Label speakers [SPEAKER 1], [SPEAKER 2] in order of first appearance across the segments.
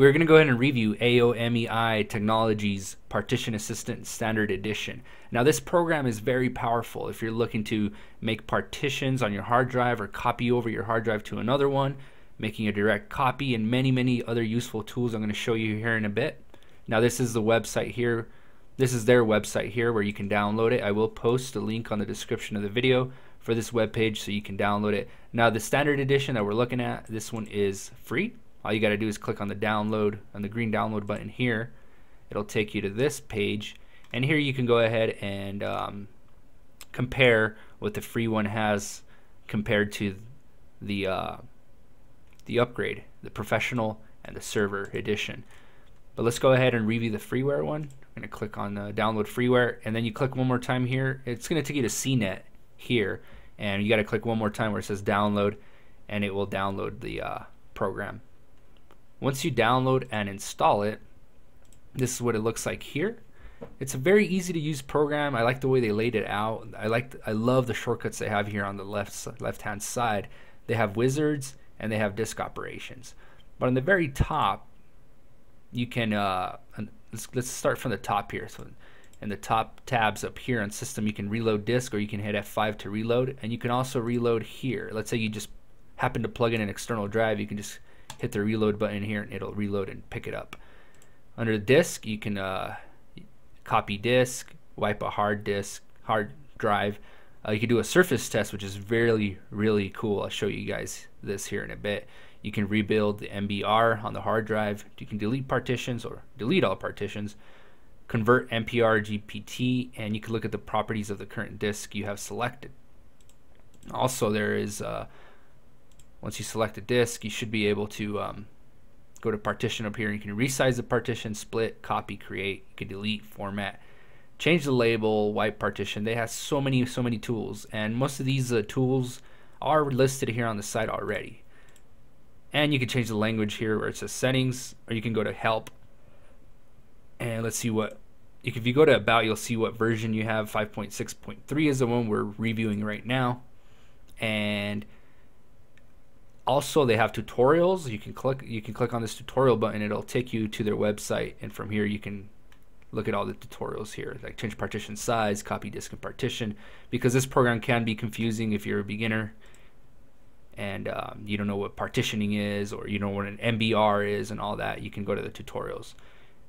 [SPEAKER 1] we're going to go ahead and review AOMEI Technologies Partition Assistant Standard Edition. Now this program is very powerful if you're looking to make partitions on your hard drive or copy over your hard drive to another one, making a direct copy and many many other useful tools I'm going to show you here in a bit. Now this is the website here. This is their website here where you can download it. I will post a link on the description of the video for this web page so you can download it. Now the standard edition that we're looking at, this one is free all you got to do is click on the download on the green download button here. It'll take you to this page. And here you can go ahead and um, compare what the free one has compared to the uh, the upgrade the professional and the server edition. But let's go ahead and review the freeware one. I'm going to click on the download freeware and then you click one more time here. It's going to take you to CNET here and you got to click one more time where it says download and it will download the uh, program once you download and install it, this is what it looks like here. It's a very easy to use program. I like the way they laid it out. I like I love the shortcuts they have here on the left left hand side. They have wizards and they have disk operations. But on the very top, you can uh, let's, let's start from the top here. So in the top tabs up here on system, you can reload disk or you can hit F5 to reload. And you can also reload here. Let's say you just happen to plug in an external drive, you can just hit the reload button here and it'll reload and pick it up. Under the disk, you can uh, copy disk, wipe a hard disk, hard drive. Uh, you can do a surface test, which is really, really cool. I'll show you guys this here in a bit. You can rebuild the MBR on the hard drive. You can delete partitions or delete all partitions, convert MBR GPT, and you can look at the properties of the current disk you have selected. Also, there is uh, once you select a disk, you should be able to um, go to partition up here. You can resize the partition, split, copy, create. You can delete, format, change the label, wipe partition. They have so many, so many tools, and most of these uh, tools are listed here on the site already. And you can change the language here where it says settings, or you can go to help. And let's see what if you go to about, you'll see what version you have. 5.6.3 is the one we're reviewing right now, and also they have tutorials. You can click you can click on this tutorial button. It'll take you to their website. And from here you can look at all the tutorials here like change partition size copy disk and partition because this program can be confusing if you're a beginner and um, you don't know what partitioning is or you know what an MBR is and all that. You can go to the tutorials.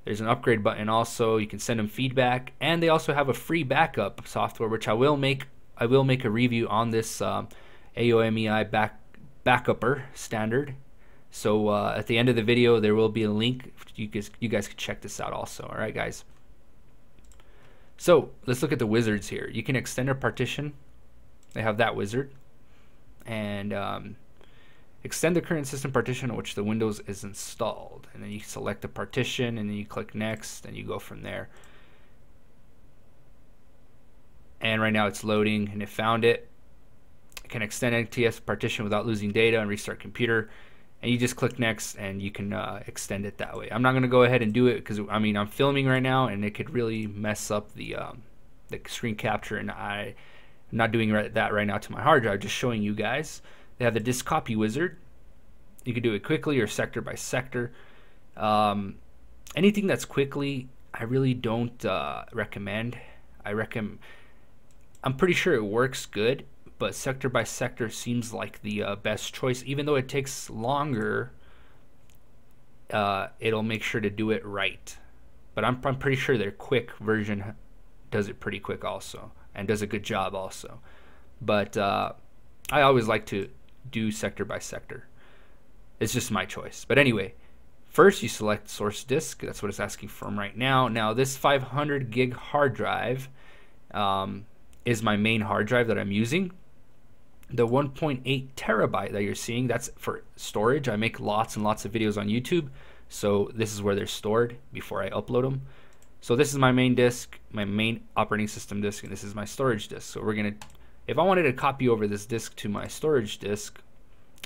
[SPEAKER 1] There's an upgrade button also. You can send them feedback. And they also have a free backup software which I will make I will make a review on this um, AOMEI back backupper standard. So uh, at the end of the video, there will be a link. You guys, you guys can check this out also. All right, guys. So let's look at the wizards here. You can extend a partition. They have that wizard. And um, extend the current system partition on which the Windows is installed. And then you select the partition and then you click next and you go from there. And right now it's loading and it found it can extend NTFS partition without losing data and restart computer. And you just click next and you can uh, extend it that way. I'm not going to go ahead and do it because I mean I'm filming right now and it could really mess up the um, the screen capture and I am not doing that right now to my hard drive. Just showing you guys. They have the disk copy wizard. You can do it quickly or sector by sector. Um, anything that's quickly, I really don't uh, recommend. I recommend. I'm pretty sure it works good but sector by sector seems like the uh, best choice. Even though it takes longer, uh, it'll make sure to do it right. But I'm, I'm pretty sure their quick version does it pretty quick also and does a good job also. But uh, I always like to do sector by sector. It's just my choice. But anyway, first you select source disk. That's what it's asking from right now. Now this 500 gig hard drive um, is my main hard drive that I'm using the 1.8 terabyte that you're seeing, that's for storage. I make lots and lots of videos on YouTube, so this is where they're stored before I upload them. So this is my main disk, my main operating system disk, and this is my storage disk. So we're gonna, if I wanted to copy over this disk to my storage disk,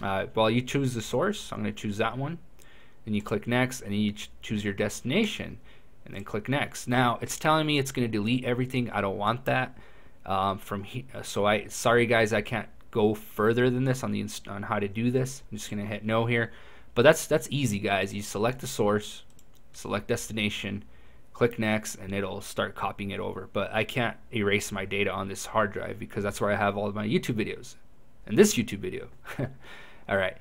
[SPEAKER 1] uh, well, you choose the source. I'm gonna choose that one. Then you click next, and then you ch choose your destination, and then click next. Now it's telling me it's gonna delete everything. I don't want that. Um, from here, so I sorry guys, I can't go further than this on the on how to do this. I'm just gonna hit no here. But that's that's easy, guys. You select the source, select destination, click next, and it'll start copying it over. But I can't erase my data on this hard drive because that's where I have all of my YouTube videos and this YouTube video. all right,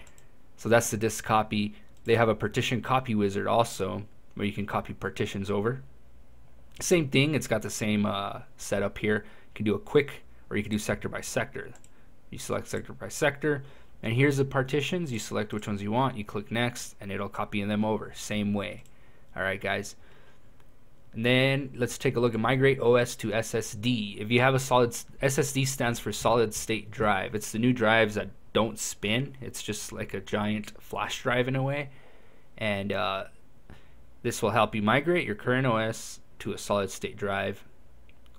[SPEAKER 1] so that's the disk copy. They have a partition copy wizard also where you can copy partitions over. Same thing, it's got the same uh, setup here. You can do a quick or you can do sector by sector. You select sector by sector, and here's the partitions. You select which ones you want, you click next, and it'll copy them over. Same way. All right, guys. And then let's take a look at migrate OS to SSD. If you have a solid SSD stands for solid state drive. It's the new drives that don't spin. It's just like a giant flash drive in a way. And uh, this will help you migrate your current OS to a solid state drive.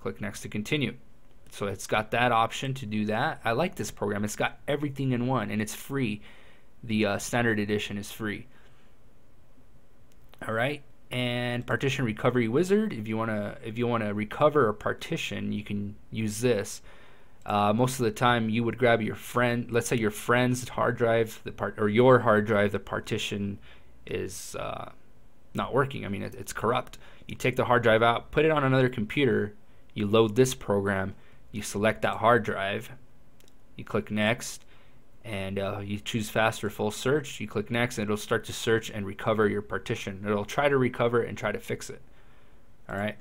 [SPEAKER 1] Click next to continue. So it's got that option to do that. I like this program. It's got everything in one and it's free. The uh, standard edition is free. All right. And partition recovery wizard. If you wanna if you wanna recover a partition, you can use this. Uh, most of the time, you would grab your friend. Let's say your friend's hard drive, the part or your hard drive, the partition is uh, not working. I mean, it, it's corrupt. You take the hard drive out, put it on another computer. You load this program you select that hard drive, you click next, and uh, you choose faster full search. You click next, and it'll start to search and recover your partition. It'll try to recover and try to fix it. All right.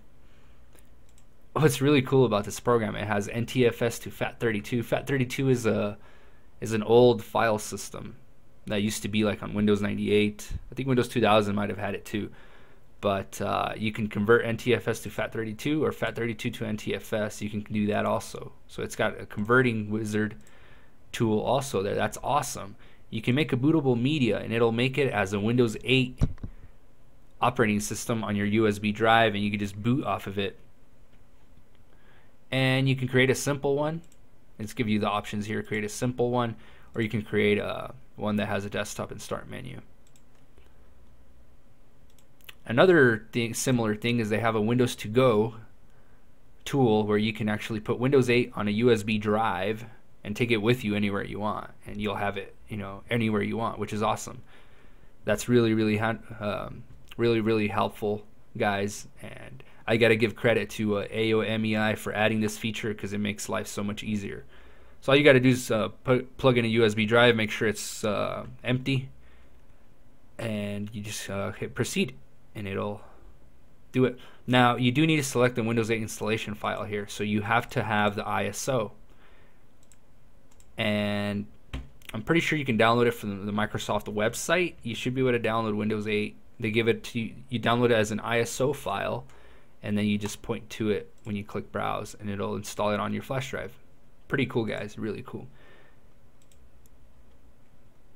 [SPEAKER 1] What's really cool about this program? It has NTFS to FAT32. FAT32 is a is an old file system that used to be like on Windows 98. I think Windows 2000 might have had it too but uh, you can convert NTFS to FAT32 or FAT32 to NTFS. You can do that also. So it's got a converting wizard tool also there. That's awesome. You can make a bootable media and it'll make it as a Windows 8 operating system on your USB drive and you can just boot off of it. And you can create a simple one. Let's give you the options here. Create a simple one or you can create a one that has a desktop and start menu. Another thing, similar thing is they have a Windows to Go tool where you can actually put Windows 8 on a USB drive and take it with you anywhere you want, and you'll have it, you know, anywhere you want, which is awesome. That's really, really, um, really, really helpful, guys. And I got to give credit to uh, AOMEI for adding this feature because it makes life so much easier. So all you got to do is uh, put, plug in a USB drive, make sure it's uh, empty, and you just uh, hit proceed and it'll do it. Now, you do need to select the Windows 8 installation file here, so you have to have the ISO. And I'm pretty sure you can download it from the Microsoft website. You should be able to download Windows 8. They give it to you, you download it as an ISO file, and then you just point to it when you click browse, and it'll install it on your flash drive. Pretty cool, guys. Really cool.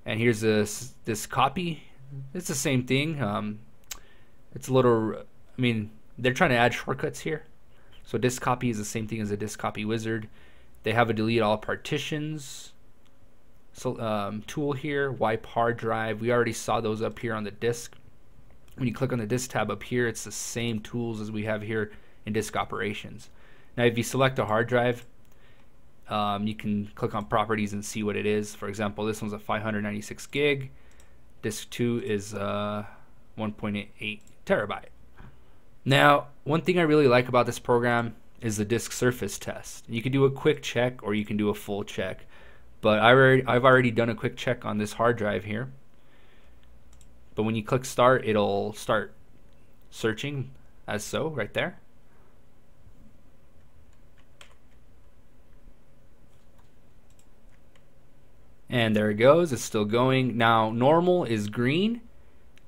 [SPEAKER 1] And here's this this copy. It's the same thing. Um, it's a little, I mean, they're trying to add shortcuts here. So disk copy is the same thing as a disk copy wizard. They have a delete all partitions so, um, tool here, wipe hard drive. We already saw those up here on the disk. When you click on the disk tab up here, it's the same tools as we have here in disk operations. Now, if you select a hard drive, um, you can click on properties and see what it is. For example, this one's a 596 gig. Disk 2 is uh, 1.8 terabyte. Now, one thing I really like about this program is the disk surface test. You can do a quick check or you can do a full check. But I've already done a quick check on this hard drive here. But when you click start, it'll start searching as so right there. And there it goes. It's still going. Now, normal is green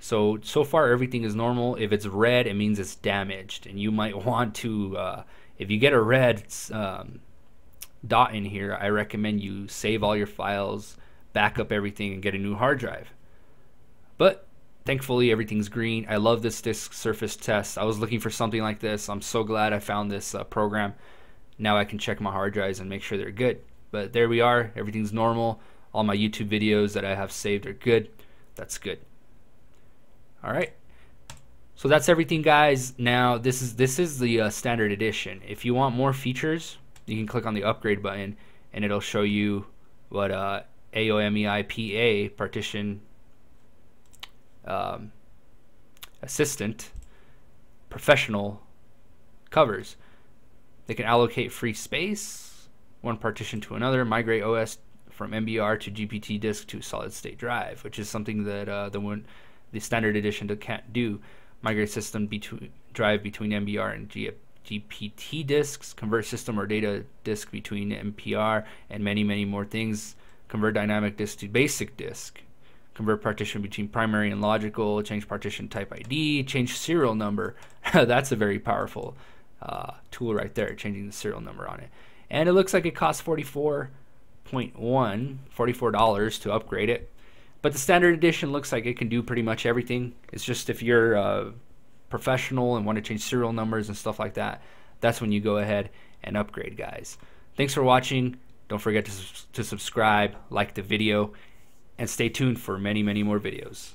[SPEAKER 1] so, so far everything is normal. If it's red, it means it's damaged. And you might want to, uh, if you get a red um, dot in here, I recommend you save all your files, back up everything, and get a new hard drive. But thankfully everything's green. I love this disk surface test. I was looking for something like this. I'm so glad I found this uh, program. Now I can check my hard drives and make sure they're good. But there we are. Everything's normal. All my YouTube videos that I have saved are good. That's good. All right. So that's everything, guys. Now this is this is the uh, standard edition. If you want more features, you can click on the upgrade button, and it'll show you what uh, AOMEIPA partition um, assistant professional covers. They can allocate free space, one partition to another, migrate OS from MBR to GPT disk to solid state drive, which is something that uh, the one the standard edition to can't do. Migrate system between drive between MBR and GPT disks, convert system or data disk between MBR, and many many more things. Convert dynamic disk to basic disk. Convert partition between primary and logical. Change partition type ID. Change serial number. That's a very powerful uh, tool right there, changing the serial number on it. And it looks like it costs 44.1, $44 to upgrade it. But the standard edition looks like it can do pretty much everything. It's just if you're a professional and want to change serial numbers and stuff like that, that's when you go ahead and upgrade, guys. Thanks for watching. Don't forget to, to subscribe, like the video, and stay tuned for many, many more videos.